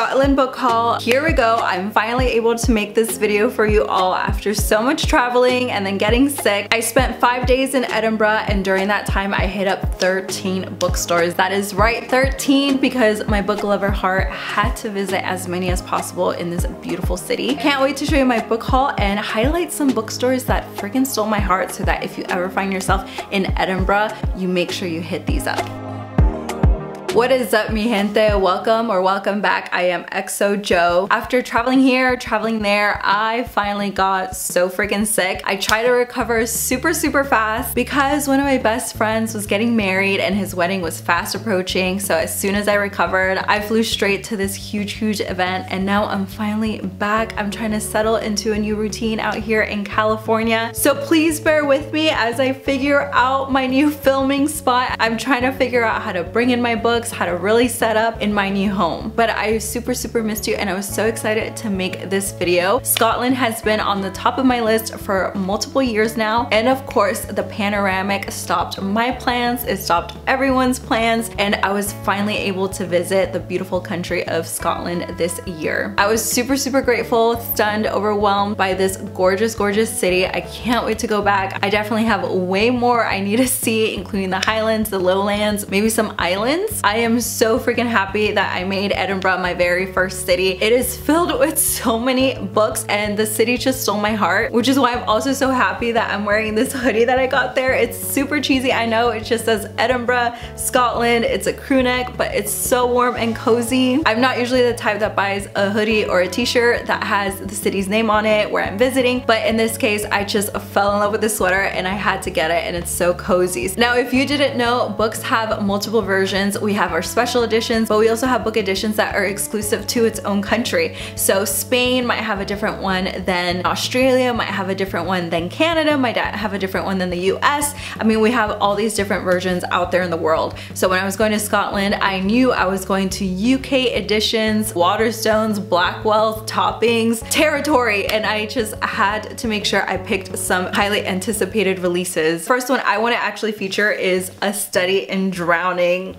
Scotland book haul. Here we go. I'm finally able to make this video for you all after so much traveling and then getting sick. I spent five days in Edinburgh and during that time I hit up 13 bookstores. That is right, 13 because my book lover heart had to visit as many as possible in this beautiful city. Can't wait to show you my book haul and highlight some bookstores that freaking stole my heart so that if you ever find yourself in Edinburgh, you make sure you hit these up. What is up mi gente? Welcome or welcome back. I am xo Jo. After traveling here, traveling there, I finally got so freaking sick. I tried to recover super, super fast because one of my best friends was getting married and his wedding was fast approaching. So as soon as I recovered, I flew straight to this huge, huge event and now I'm finally back. I'm trying to settle into a new routine out here in California. So please bear with me as I figure out my new filming spot. I'm trying to figure out how to bring in my book books, how to really set up in my new home. But I super, super missed you and I was so excited to make this video. Scotland has been on the top of my list for multiple years now. And of course, the panoramic stopped my plans, it stopped everyone's plans, and I was finally able to visit the beautiful country of Scotland this year. I was super, super grateful, stunned, overwhelmed by this gorgeous, gorgeous city. I can't wait to go back. I definitely have way more I need to see, including the Highlands, the Lowlands, maybe some islands. I am so freaking happy that I made Edinburgh my very first city. It is filled with so many books and the city just stole my heart, which is why I'm also so happy that I'm wearing this hoodie that I got there. It's super cheesy, I know. It just says Edinburgh, Scotland. It's a crew neck, but it's so warm and cozy. I'm not usually the type that buys a hoodie or a t-shirt that has the city's name on it where I'm visiting, but in this case, I just fell in love with the sweater and I had to get it and it's so cozy. Now, if you didn't know, books have multiple versions. We have our special editions, but we also have book editions that are exclusive to its own country. So Spain might have a different one than Australia, might have a different one than Canada, might have a different one than the US. I mean, we have all these different versions out there in the world. So when I was going to Scotland, I knew I was going to UK editions, Waterstones, Blackwells, Toppings, Territory, and I just had to make sure I picked some highly anticipated releases. First one I want to actually feature is A Study in Drowning.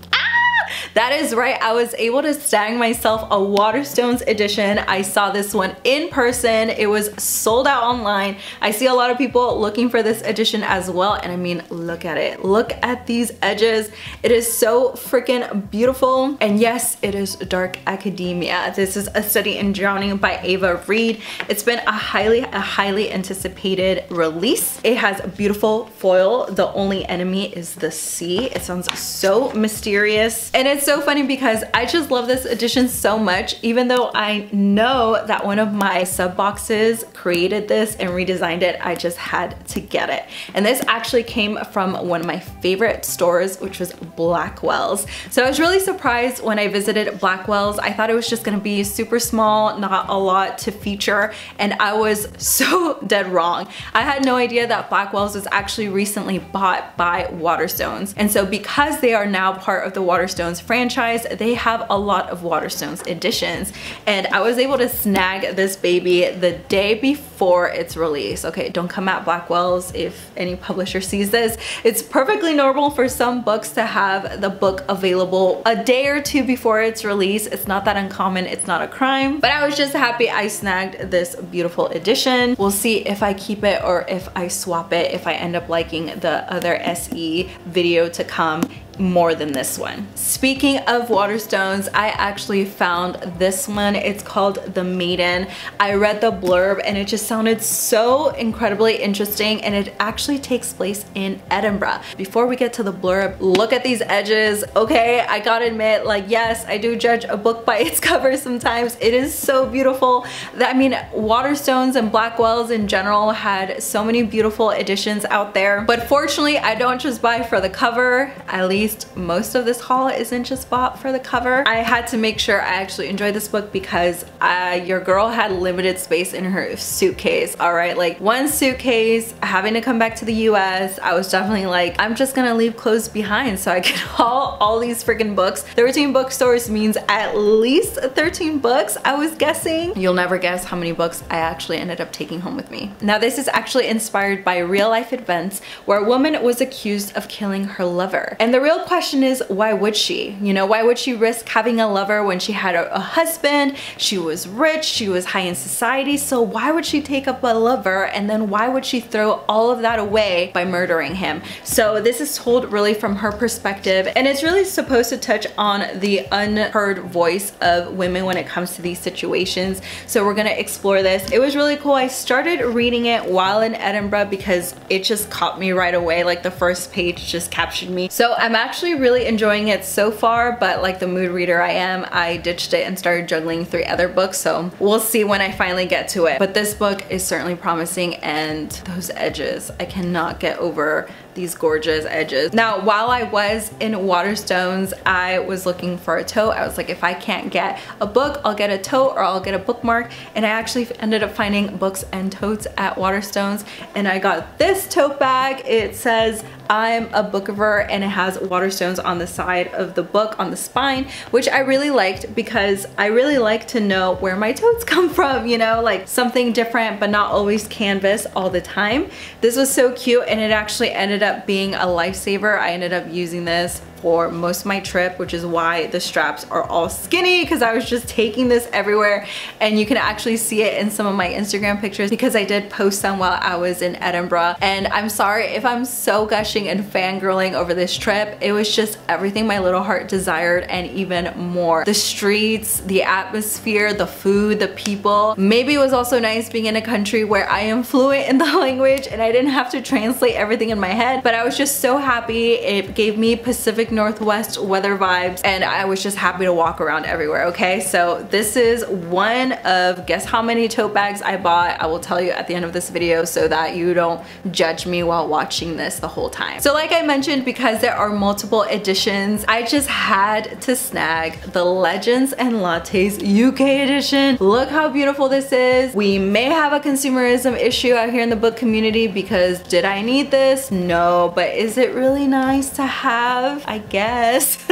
That is right, I was able to snag myself a Waterstones edition. I saw this one in person. It was sold out online. I see a lot of people looking for this edition as well. And I mean, look at it. Look at these edges. It is so freaking beautiful. And yes, it is dark academia. This is A Study in Drowning by Ava Reid. It's been a highly, a highly anticipated release. It has a beautiful foil. The only enemy is the sea. It sounds so mysterious. And it's so funny because I just love this edition so much, even though I know that one of my sub boxes created this and redesigned it, I just had to get it. And this actually came from one of my favorite stores, which was Blackwell's. So I was really surprised when I visited Blackwell's. I thought it was just gonna be super small, not a lot to feature, and I was so dead wrong. I had no idea that Blackwell's was actually recently bought by Waterstones. And so because they are now part of the Waterstones franchise, they have a lot of Waterstones editions. And I was able to snag this baby the day before its release. Okay, don't come at Blackwell's if any publisher sees this. It's perfectly normal for some books to have the book available a day or two before its release. It's not that uncommon, it's not a crime. But I was just happy I snagged this beautiful edition. We'll see if I keep it or if I swap it, if I end up liking the other SE video to come more than this one. Speaking of Waterstones, I actually found this one. It's called The Maiden. I read the blurb and it just sounded so incredibly interesting and it actually takes place in Edinburgh. Before we get to the blurb, look at these edges. Okay, I gotta admit, like yes, I do judge a book by its cover sometimes. It is so beautiful. I mean, Waterstones and Blackwells in general had so many beautiful editions out there. But fortunately, I don't just buy for the cover, I least least most of this haul isn't just bought for the cover. I had to make sure I actually enjoyed this book because uh, your girl had limited space in her suitcase, all right? Like one suitcase, having to come back to the US, I was definitely like, I'm just gonna leave clothes behind so I can haul all these freaking books. 13 bookstores means at least 13 books, I was guessing. You'll never guess how many books I actually ended up taking home with me. Now this is actually inspired by real life events where a woman was accused of killing her lover. And the real real question is why would she? You know, why would she risk having a lover when she had a, a husband, she was rich, she was high in society, so why would she take up a lover and then why would she throw all of that away by murdering him? So this is told really from her perspective and it's really supposed to touch on the unheard voice of women when it comes to these situations. So we're gonna explore this. It was really cool. I started reading it while in Edinburgh because it just caught me right away. Like the first page just captured me. So I'm actually really enjoying it so far, but like the mood reader I am, I ditched it and started juggling three other books. So we'll see when I finally get to it. But this book is certainly promising and those edges, I cannot get over these gorgeous edges. Now, while I was in Waterstones, I was looking for a tote. I was like, if I can't get a book, I'll get a tote or I'll get a bookmark. And I actually ended up finding books and totes at Waterstones. And I got this tote bag. It says, I'm a bookiver and it has Waterstones on the side of the book on the spine, which I really liked because I really like to know where my totes come from, you know, like something different but not always canvas all the time. This was so cute and it actually ended up being a lifesaver. I ended up using this for most of my trip, which is why the straps are all skinny because I was just taking this everywhere. And you can actually see it in some of my Instagram pictures because I did post some while I was in Edinburgh. And I'm sorry if I'm so gushing and fangirling over this trip. It was just everything my little heart desired and even more. The streets, the atmosphere, the food, the people. Maybe it was also nice being in a country where I am fluent in the language and I didn't have to translate everything in my head, but I was just so happy. It gave me Pacific Northwest weather vibes and I was just happy to walk around everywhere, okay? So this is one of, guess how many tote bags I bought? I will tell you at the end of this video so that you don't judge me while watching this the whole time. So like I mentioned, because there are multiple editions, I just had to snag the Legends and Lattes UK edition. Look how beautiful this is. We may have a consumerism issue out here in the book community because did I need this? No, but is it really nice to have? I guess.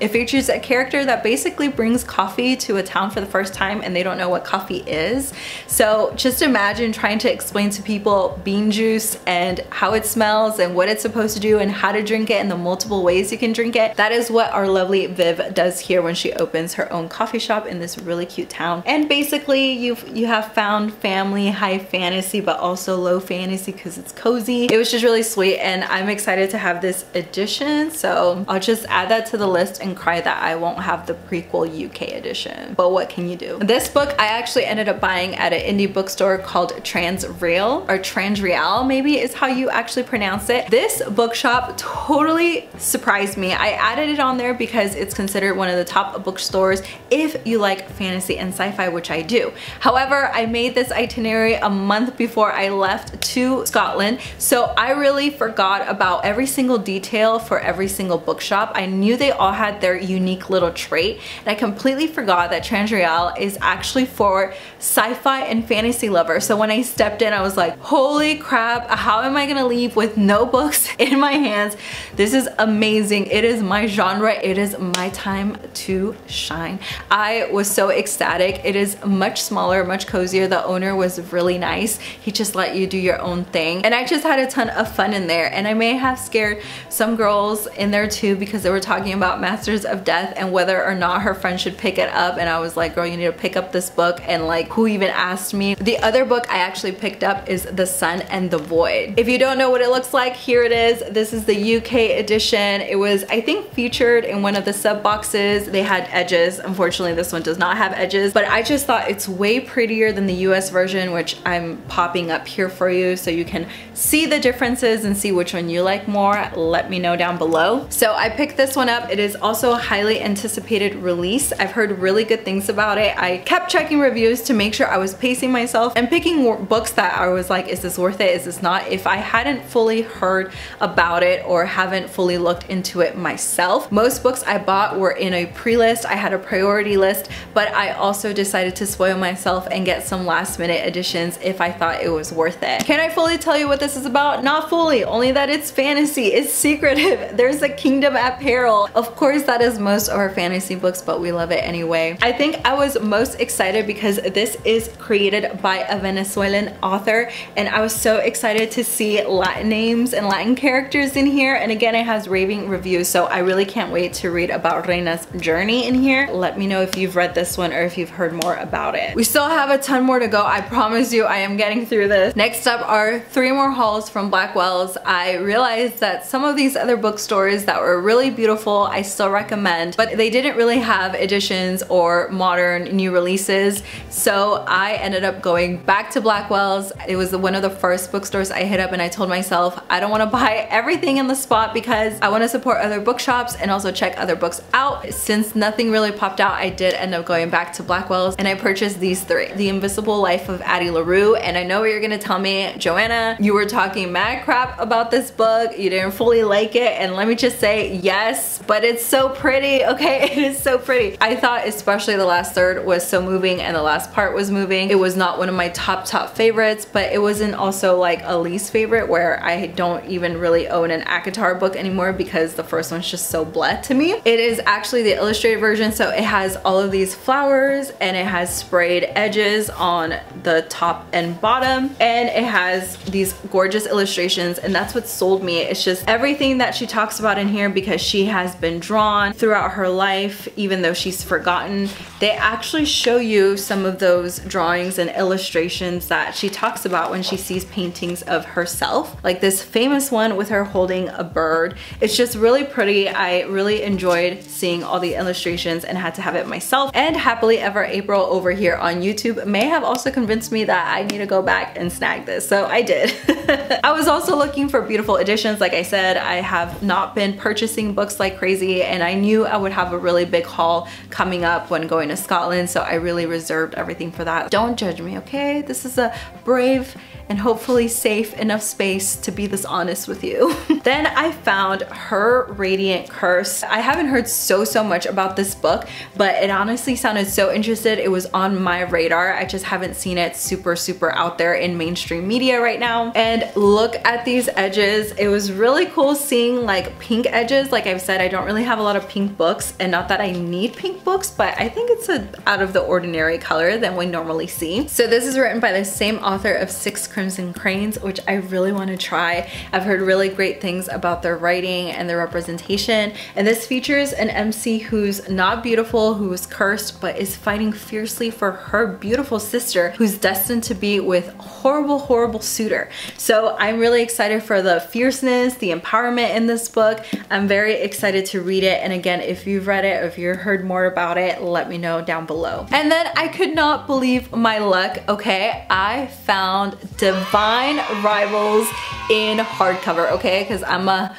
it features a character that basically brings coffee to a town for the first time and they don't know what coffee is. So just imagine trying to explain to people bean juice and how it smells and what it's supposed to do and how to drink it and the multiple ways you can drink it. That is what our lovely Viv does here when she opens her own coffee shop in this really cute town. And basically you've, you have found family, high fantasy, but also low fantasy because it's cozy. It was just really sweet and I'm excited to have this edition. So I'll just add that to the list and cry that I won't have the prequel UK edition. But what can you do? This book I actually ended up buying at an indie bookstore called Transreal or Transreal maybe is how you actually pronounce it. This bookshop totally surprised me. I added it on there because it's considered one of the top bookstores if you like fantasy and sci-fi, which I do. However, I made this itinerary a month before I left to Scotland, so I really forgot about every single detail for every single bookshop. I knew they all had their unique little trait and I completely forgot that Transreal is actually for sci-fi and fantasy lovers. So when I stepped in, I was like, holy crap, how am I gonna leave with no books in my hands? This is amazing. It is my genre. It is my time to shine. I was so ecstatic. It is much smaller, much cozier. The owner was really nice. He just let you do your own thing. And I just had a ton of fun in there. And I may have scared some girls in there too because they were talking about Masters of Death and whether or not her friend should pick it up and I was like girl you need to pick up this book and like who even asked me. The other book I actually picked up is The Sun and the Void. If you don't know what it looks like here it is. This is the UK edition. It was I think featured in one of the sub boxes. They had edges. Unfortunately this one does not have edges but I just thought it's way prettier than the US version which I'm popping up here for you so you can see the differences and see which one you like more. Let me know down below. So I picked this one up. It is also a highly anticipated release. I've heard really good things about it. I kept checking reviews to make sure I was pacing myself and picking books that I was like, is this worth it? Is this not? If I hadn't fully heard about it or haven't fully looked into it myself, most books I bought were in a pre-list. I had a priority list, but I also decided to spoil myself and get some last minute editions if I thought it was worth it. Can I fully tell you what this is about? Not fully, only that it's fantasy, it's secretive. There's a king Kingdom at Peril. Of course, that is most of our fantasy books, but we love it anyway. I think I was most excited because this is created by a Venezuelan author, and I was so excited to see Latin names and Latin characters in here. And again, it has raving reviews, so I really can't wait to read about Reina's journey in here. Let me know if you've read this one or if you've heard more about it. We still have a ton more to go. I promise you I am getting through this. Next up are three more hauls from Blackwell's. I realized that some of these other bookstores that were really beautiful, I still recommend, but they didn't really have editions or modern new releases. So I ended up going back to Blackwell's. It was one of the first bookstores I hit up and I told myself, I don't wanna buy everything in the spot because I wanna support other bookshops and also check other books out. Since nothing really popped out, I did end up going back to Blackwell's and I purchased these three. The Invisible Life of Addie LaRue. And I know what you're gonna tell me, Joanna, you were talking mad crap about this book. You didn't fully like it. And let me just say, yes, but it's so pretty, okay? It is so pretty. I thought especially the last third was so moving and the last part was moving. It was not one of my top, top favorites, but it wasn't also like a least favorite where I don't even really own an ACOTAR book anymore because the first one's just so bleh to me. It is actually the illustrated version, so it has all of these flowers and it has sprayed edges on the top and bottom and it has these gorgeous illustrations and that's what sold me. It's just everything that she talks about in here because she has been drawn throughout her life even though she's forgotten. They actually show you some of those drawings and illustrations that she talks about when she sees paintings of herself. Like this famous one with her holding a bird. It's just really pretty. I really enjoyed seeing all the illustrations and had to have it myself. And Happily Ever April over here on YouTube may have also convinced me that I need to go back and snag this. So I did. I was also looking for beautiful editions. Like I said, I have not been purchasing books like crazy and I knew I would have a really big haul coming up when going to Scotland. So I really reserved everything for that. Don't judge me, okay? This is a brave and hopefully safe enough space to be this honest with you. then I found Her Radiant Curse. I haven't heard so, so much about this book, but it honestly sounded so interested. It was on my radar. I just haven't seen it super, super out there in mainstream media right now. And look at these edges. It was really cool seeing like pink edges. Like I've said, I don't really have a lot of pink books and not that I need pink books, but I think it's a out of the ordinary color than we normally see. So this is written by the same author of Six Crimson And cranes, which I really want to try. I've heard really great things about their writing and their representation. And this features an MC who's not beautiful, who is cursed, but is fighting fiercely for her beautiful sister who's destined to be with horrible, horrible suitor. So I'm really excited for the fierceness, the empowerment in this book. I'm very excited to read it. And again, if you've read it, or if you've heard more about it, let me know down below. And then I could not believe my luck, okay? I found Divine Rivals in hardcover, okay? Because I'm a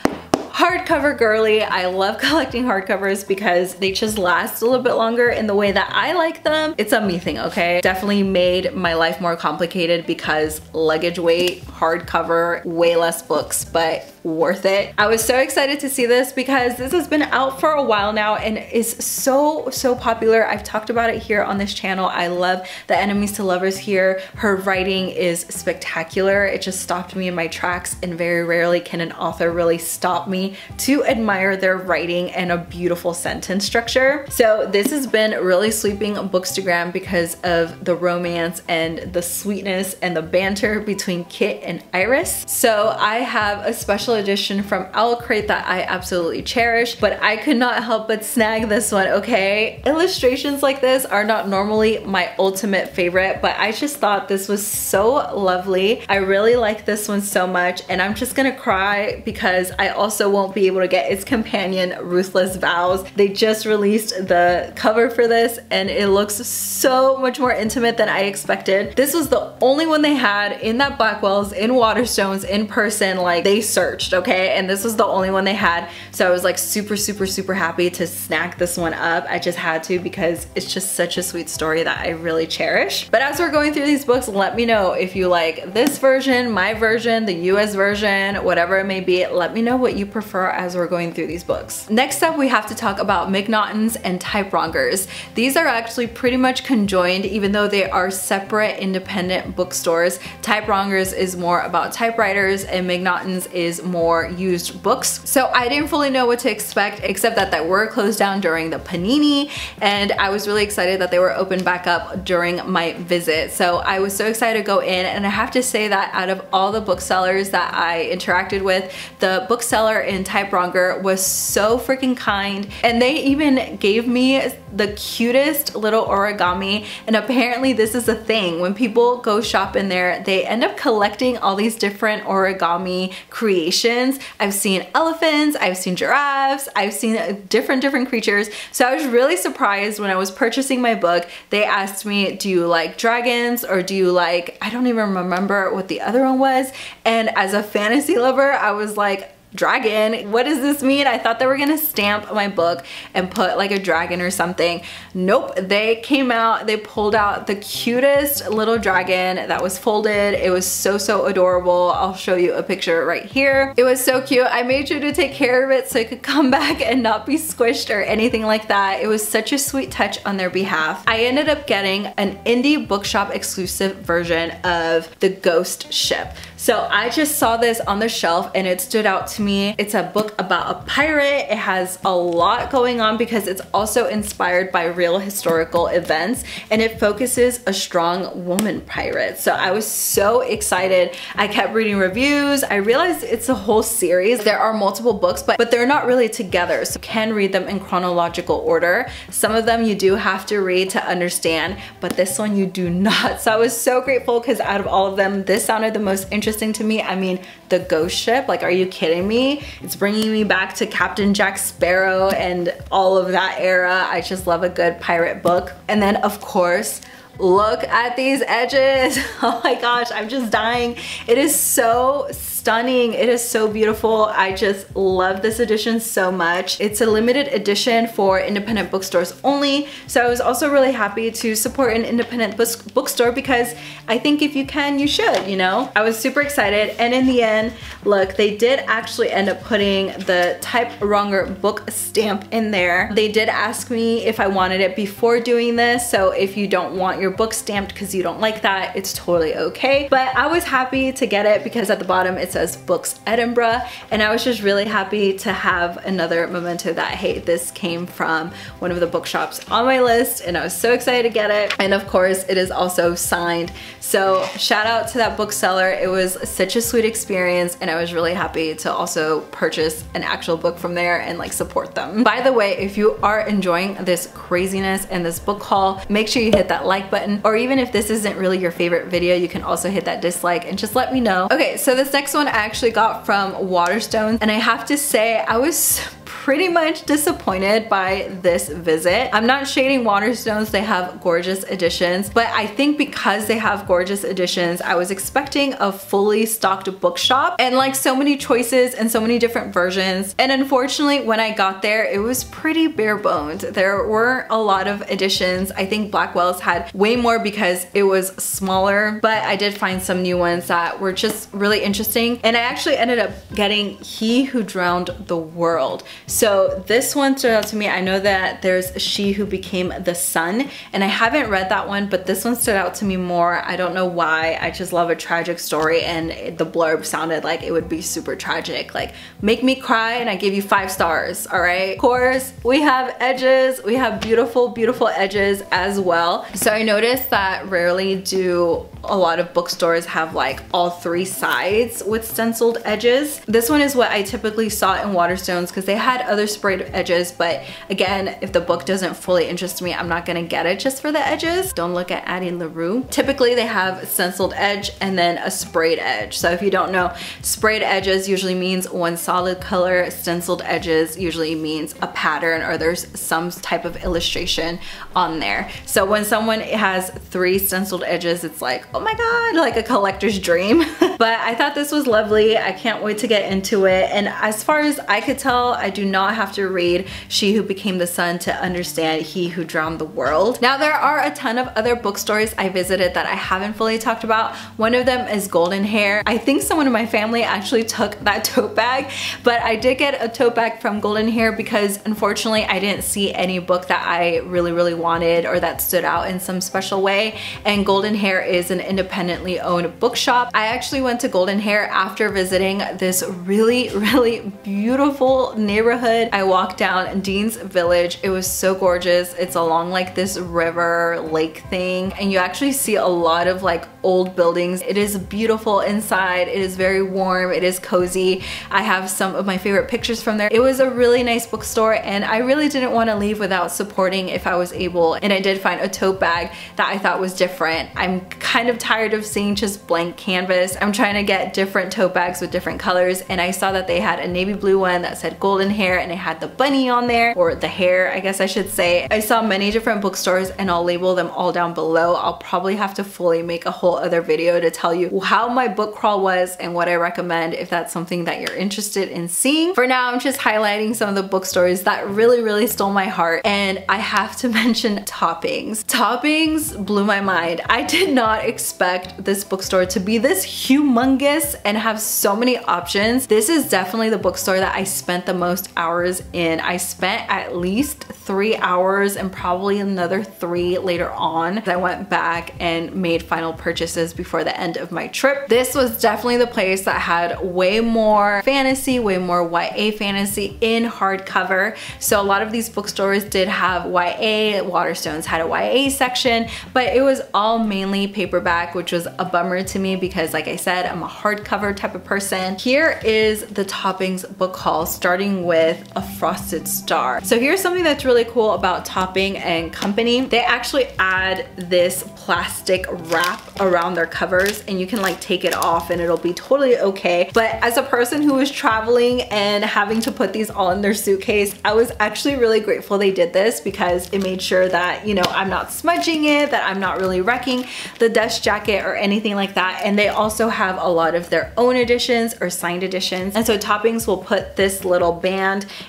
hardcover girly. I love collecting hardcovers because they just last a little bit longer in the way that I like them. It's a me thing, okay? Definitely made my life more complicated because luggage weight, hardcover, way less books, but worth it. I was so excited to see this because this has been out for a while now and is so, so popular. I've talked about it here on this channel. I love the enemies to lovers here. Her writing is spectacular. It just stopped me in my tracks and very rarely can an author really stop me to admire their writing and a beautiful sentence structure. So this has been really sweeping Bookstagram because of the romance and the sweetness and the banter between Kit and Iris. So I have a special special edition from Owlcrate that I absolutely cherish, but I could not help but snag this one, okay? Illustrations like this are not normally my ultimate favorite, but I just thought this was so lovely. I really like this one so much, and I'm just gonna cry because I also won't be able to get its companion, Ruthless Vows. They just released the cover for this, and it looks so much more intimate than I expected. This was the only one they had in that Blackwell's, in Waterstones, in person, like they searched searched, okay? And this was the only one they had. So I was like super, super, super happy to snack this one up. I just had to because it's just such a sweet story that I really cherish. But as we're going through these books, let me know if you like this version, my version, the US version, whatever it may be. Let me know what you prefer as we're going through these books. Next up, we have to talk about McNaughtan's and Typewrongers. These are actually pretty much conjoined even though they are separate independent bookstores. Typewrongers is more about typewriters and McNaughtan's is more used books. So I didn't fully know what to expect except that they were closed down during the panini and I was really excited that they were open back up during my visit. So I was so excited to go in and I have to say that out of all the booksellers that I interacted with, the bookseller in Type was so freaking kind and they even gave me the cutest little origami and apparently this is a thing. When people go shop in there, they end up collecting all these different origami creations. I've seen elephants, I've seen giraffes, I've seen uh, different different creatures. So I was really surprised when I was purchasing my book, they asked me, do you like dragons or do you like, I don't even remember what the other one was. And as a fantasy lover, I was like, dragon. What does this mean? I thought they were gonna stamp my book and put like a dragon or something. Nope, they came out, they pulled out the cutest little dragon that was folded. It was so, so adorable. I'll show you a picture right here. It was so cute. I made sure to take care of it so it could come back and not be squished or anything like that. It was such a sweet touch on their behalf. I ended up getting an indie bookshop exclusive version of The Ghost Ship. So I just saw this on the shelf and it stood out to me. It's a book about a pirate. It has a lot going on because it's also inspired by real historical events and it focuses a strong woman pirate. So I was so excited. I kept reading reviews. I realized it's a whole series. There are multiple books, but, but they're not really together. So you can read them in chronological order. Some of them you do have to read to understand, but this one you do not. So I was so grateful because out of all of them, this sounded the most interesting interesting to me. I mean, the ghost ship, like, are you kidding me? It's bringing me back to Captain Jack Sparrow and all of that era. I just love a good pirate book. And then, of course, look at these edges. Oh my gosh, I'm just dying. It is so stunning. It is so beautiful. I just love this edition so much. It's a limited edition for independent bookstores only. So I was also really happy to support an independent bookstore because I think if you can, you should, you know? I was super excited. And in the end, look, they did actually end up putting the Type Wronger book stamp in there. They did ask me if I wanted it before doing this. So if you don't want your book stamped because you don't like that, it's totally okay. But I was happy to get it because at the bottom it's says Books Edinburgh and I was just really happy to have another memento that hey this came from one of the bookshops on my list and I was so excited to get it and of course it is also signed so shout out to that bookseller it was such a sweet experience and I was really happy to also purchase an actual book from there and like support them. By the way if you are enjoying this craziness and this book haul make sure you hit that like button or even if this isn't really your favorite video you can also hit that dislike and just let me know. Okay so this next one one I actually got from Waterstones and I have to say I was pretty much disappointed by this visit. I'm not shading Waterstones, they have gorgeous editions, but I think because they have gorgeous editions, I was expecting a fully stocked bookshop and like so many choices and so many different versions. And unfortunately, when I got there, it was pretty bare boned. There weren't a lot of editions. I think Blackwell's had way more because it was smaller, but I did find some new ones that were just really interesting. And I actually ended up getting He Who Drowned the World. So this one stood out to me. I know that there's She Who Became the Sun and I haven't read that one, but this one stood out to me more. I don't know why. I just love a tragic story and the blurb sounded like it would be super tragic. Like make me cry and I give you five stars, all right? Of course, we have edges. We have beautiful, beautiful edges as well. So I noticed that rarely do a lot of bookstores have like all three sides with stenciled edges. This one is what I typically saw in Waterstones because they had other sprayed edges, but again, if the book doesn't fully interest me, I'm not gonna get it just for the edges. Don't look at Addie LaRue. Typically they have stenciled edge and then a sprayed edge. So if you don't know, sprayed edges usually means one solid color, stenciled edges usually means a pattern or there's some type of illustration on there. So when someone has three stenciled edges, it's like, oh my God, like a collector's dream. but I thought this was lovely. I can't wait to get into it. And as far as I could tell, I do not have to read She Who Became the Sun to understand He Who Drowned the World. Now there are a ton of other bookstores I visited that I haven't fully talked about. One of them is Golden Hare. I think someone in my family actually took that tote bag, but I did get a tote bag from Golden Hare because unfortunately I didn't see any book that I really, really wanted or that stood out in some special way. And Golden Hare is an independently owned bookshop. I actually went to Golden Hare after visiting this really, really beautiful neighborhood. I walked down Dean's Village. It was so gorgeous. It's along like this river lake thing and you actually see a lot of like old buildings. It is beautiful inside. It is very warm. It is cozy. I have some of my favorite pictures from there. It was a really nice bookstore and I really didn't want to leave without supporting if I was able and I did find a tote bag that I thought was different. I'm kind of tired of seeing just blank canvas. I'm trying to get different tote bags with different colors and I saw that they had a navy blue one that said Golden Hare and it had the bunny on there or the hare I guess I should say. I saw many different bookstores and I'll label them all down below. I'll probably have to fully make a whole other video to tell you how my book crawl was and what I recommend if that's something that you're interested in seeing. For now, I'm just highlighting some of the bookstores that really, really stole my heart. And I have to mention Toppings. Toppings blew my mind. I did not expect this bookstore to be this humongous and have so many options. This is definitely the bookstore that I spent the most hours in. I spent at least three hours and probably another three later on. I went back and made final purchases before the end of my trip. This was definitely the place that had way more fantasy, way more YA fantasy in hardcover. So a lot of these bookstores did have YA, Waterstones had a YA section, but it was all mainly paperback, which was a bummer to me because like I said, I'm a hardcover type of person. Here is the Toppings book haul, starting with A Frosted Star. So here's something that's really cool about Topping and Company. They actually add this plastic wrap around their covers and you can like take it off and it'll be totally okay. But as a person who was traveling and having to put these all in their suitcase, I was actually really grateful they did this because it made sure that, you know, I'm not smudging it, that I'm not really wrecking the dust jacket or anything like that. And they also have a lot of their own editions or signed editions. And so Toppings will put this little band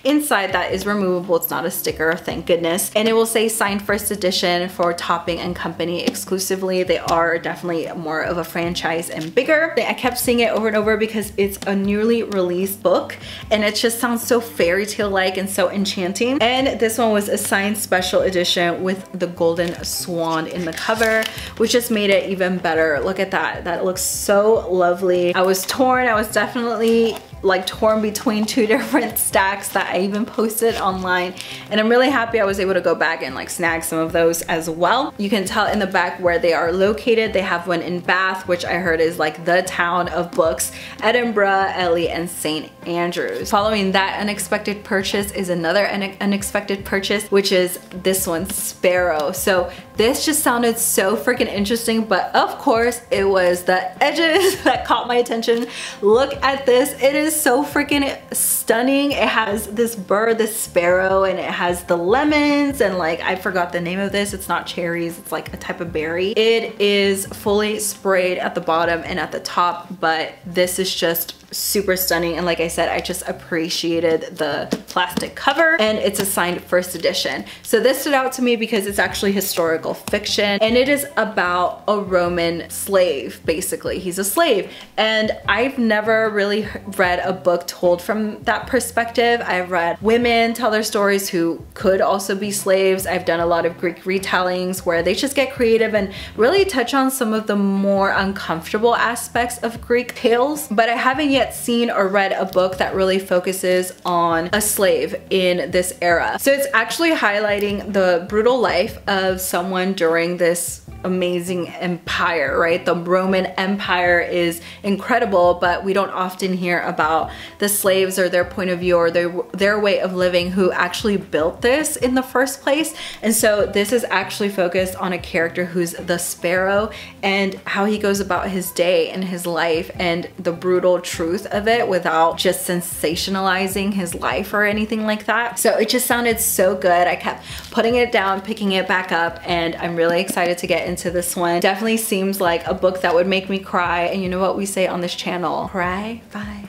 inside that is removable. It's not a sticker, thank goodness. And it will say signed first edition for Topping and Company exclusively. They are definitely more of a franchise and bigger. I kept seeing it over and over because it's a newly released book and it just sounds so fairy tale like and so enchanting. And this one was a signed special edition with the golden swan in the cover, which just made it even better. Look at that. That looks so lovely. I was torn. I was definitely like torn between two different stacks that I even posted online and I'm really happy I was able to go back and like snag some of those as well. You can tell in the back where they are located. They have one in Bath which I heard is like the town of books, Edinburgh, Ely, and St. Andrews. Following that unexpected purchase is another unexpected purchase which is this one, Sparrow. So this just sounded so freaking interesting but of course it was the edges that caught my attention. Look at this. It is so freaking stunning. It has this bird, this sparrow, and it has the lemons and like, I forgot the name of this. It's not cherries, it's like a type of berry. It is fully sprayed at the bottom and at the top, but this is just super stunning and like I said I just appreciated the plastic cover and it's a signed first edition. So this stood out to me because it's actually historical fiction and it is about a Roman slave basically. He's a slave and I've never really read a book told from that perspective. I've read women tell their stories who could also be slaves. I've done a lot of Greek retellings where they just get creative and really touch on some of the more uncomfortable aspects of Greek tales but I haven't yet yet seen or read a book that really focuses on a slave in this era. So it's actually highlighting the brutal life of someone during this amazing empire, right? The Roman Empire is incredible, but we don't often hear about the slaves or their point of view or their, their way of living who actually built this in the first place. And so this is actually focused on a character who's the sparrow and how he goes about his day and his life and the brutal truth of it without just sensationalizing his life or anything like that. So it just sounded so good. I kept putting it down, picking it back up, and I'm really excited to get into this one. Definitely seems like a book that would make me cry. And you know what we say on this channel? Cry, bye.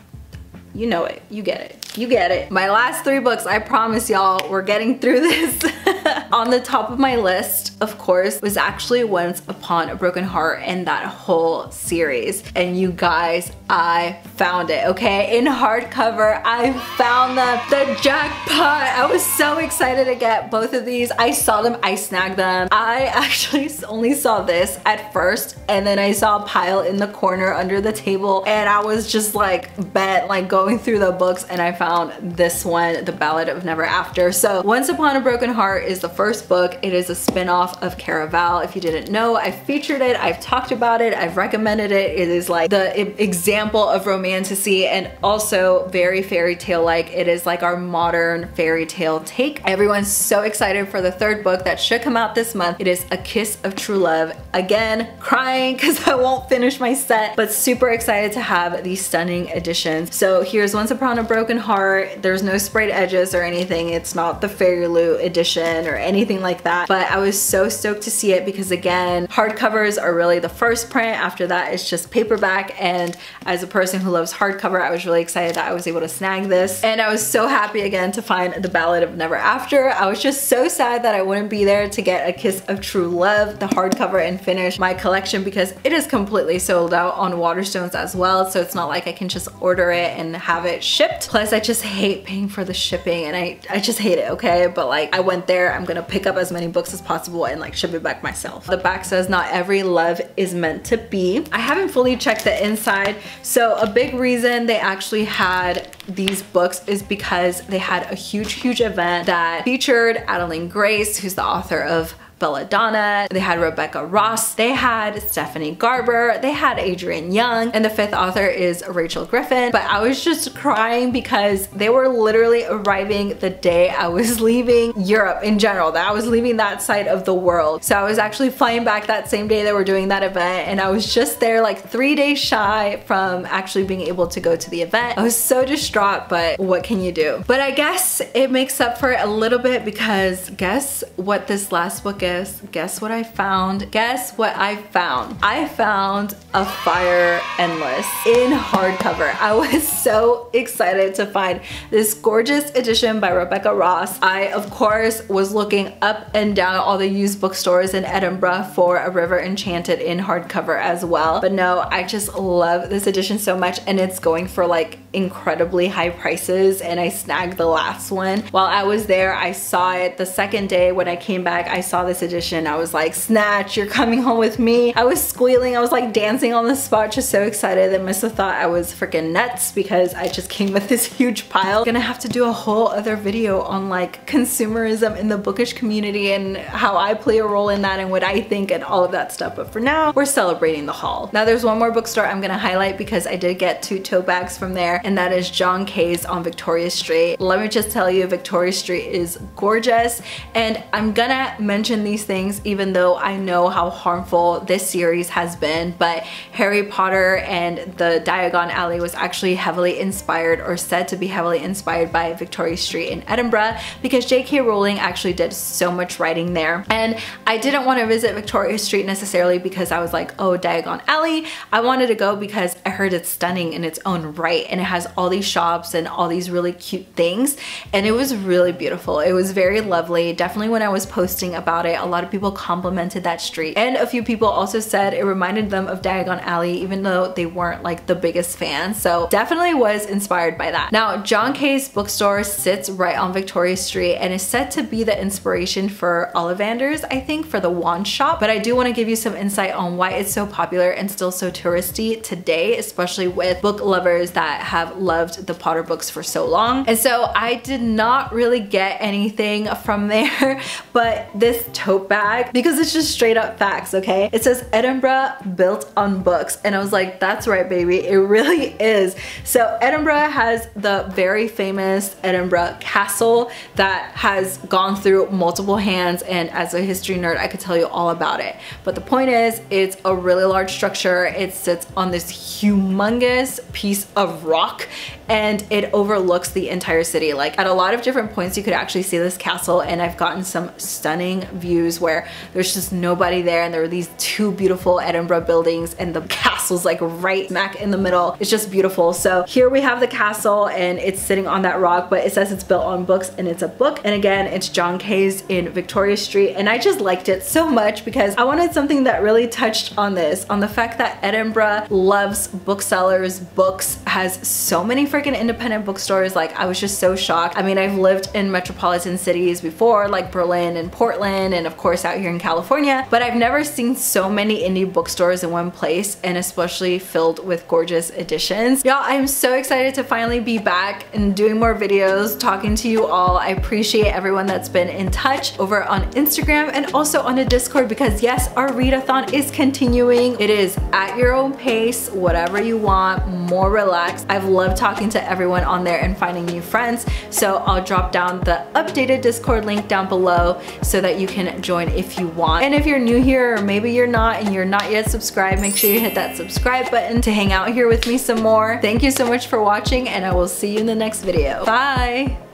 You know it. You get it. You get it. My last three books, I promise y'all, we're getting through this. On the top of my list, of course, was actually Once Upon a Broken Heart and that whole series. And you guys, I found it, okay? In hardcover, I found them. The jackpot. I was so excited to get both of these. I saw them, I snagged them. I actually only saw this at first and then I saw a pile in the corner under the table and I was just like bent like going through the books and I found this one, The Ballad of Never After. So Once Upon a Broken Heart is the first book. It is a spin-off of Caraval. If you didn't know, I've featured it, I've talked about it, I've recommended it. It is like the example of romantasy and also very fairy tale like. It is like our modern fairy tale take. Everyone's so excited for the third book that should come out this month. It is A Kiss of True Love. Again, crying because I won't finish my set, but super excited to have these stunning editions. So here's Once Upon a Broken Heart. There's no sprayed edges or anything. It's not the Fairy Loot edition or anything like that, but I was so stoked to see it because again, hardcovers are really the first print. After that, it's just paperback. And as a person who loves hardcover, I was really excited that I was able to snag this. And I was so happy again to find The Ballad of Never After. I was just so sad that I wouldn't be there to get A Kiss of True Love, the hardcover and finish my collection because it is completely sold out on Waterstones as well. So it's not like I can just order it and have it shipped. Plus I just hate paying for the shipping and I, I just hate it, okay? But like I went there, I'm gonna pick up as many books as possible and like ship it back myself. The back says not every love is meant to be. I haven't fully checked the inside. So a big reason they actually had these books is because they had a huge, huge event that featured Adalyn Grace, who's the author of Belladonna, they had Rebecca Ross, they had Stephanie Garber, they had Adrienne Young, and the fifth author is Rachel Griffin. But I was just crying because they were literally arriving the day I was leaving Europe in general, that I was leaving that side of the world. So I was actually flying back that same day they were doing that event and I was just there like three days shy from actually being able to go to the event. I was so distraught, but what can you do? But I guess it makes up for it a little bit because guess what this last book guess, guess what I found? Guess what I found? I found a Fire Endless in hardcover. I was so excited to find this gorgeous edition by Rebecca Ross. I, of course, was looking up and down all the used bookstores in Edinburgh for A River Enchanted in hardcover as well. But no, I just love this edition so much and it's going for like incredibly high prices and I snagged the last one. While I was there, I saw it the second day when I came back, I saw this edition. I was like, Snatch, you're coming home with me. I was squealing, I was like dancing on the spot, just so excited. Must have thought I was freaking nuts because I just came with this huge pile. Gonna have to do a whole other video on like consumerism in the bookish community and how I play a role in that and what I think and all of that stuff. But for now, we're celebrating the haul. Now there's one more bookstore I'm gonna highlight because I did get two tote bags from there and that is John Kay's on Victoria Street. Let me just tell you, Victoria Street is gorgeous and I'm gonna mention these things even though I know how harmful this series has been but Harry Potter and the Diagon Alley was actually heavily inspired or said to be heavily inspired by Victoria Street in Edinburgh because J.K. Rowling actually did so much writing there. And I didn't want to visit Victoria Street necessarily because I was like oh Diagon Alley. I wanted to go because I heard it's stunning in its own right and it has all these shops and all these really cute things and it was really beautiful. It was very lovely. Definitely when I was posting about it a lot of people complimented that street. And a few people also said it reminded them of Diagon Alley even though they weren't like the biggest fans. So definitely was inspired by that. Now John Kay's bookstore sits right on Victoria Street and is said to be the inspiration for Ollivander's I think for the wand shop. But I do want to give you some insight on why it's so popular and still so touristy today especially with book lovers that have loved the Potter books for so long. And so I did not really get anything from there but this tote bag because it's just straight up facts, okay? It says Edinburgh built on books and I was like, that's right baby, it really is. So Edinburgh has the very famous Edinburgh Castle that has gone through multiple hands and as a history nerd I could tell you all about it. But the point is it's a really large structure. It sits on this humongous piece of rock and it overlooks the entire city. Like at a lot of different points you could actually see this castle and I've gotten some stunning views where there's just nobody there and there are these two beautiful Edinburgh buildings and the castle's like right smack in the middle. It's just beautiful. So here we have the castle and it's sitting on that rock, but it says it's built on books and it's a book. And again, it's John Kay's in Victoria Street. And I just liked it so much because I wanted something that really touched on this, on the fact that Edinburgh loves booksellers, books, has so many freaking independent bookstores. Like I was just so shocked. I mean, I've lived in metropolitan cities before, like Berlin and Portland, and of course out here in California, but I've never seen so many indie bookstores in one place and especially filled with gorgeous editions. Y'all, I'm so excited to finally be back and doing more videos, talking to you all. I appreciate everyone that's been in touch over on Instagram and also on the Discord because yes, our readathon is continuing. It is at your own pace, whatever you want, more relaxed. I've loved talking to everyone on there and finding new friends. So I'll drop down the updated Discord link down below so that you join if you want. And if you're new here or maybe you're not and you're not yet subscribed, make sure you hit that subscribe button to hang out here with me some more. Thank you so much for watching and I will see you in the next video. Bye!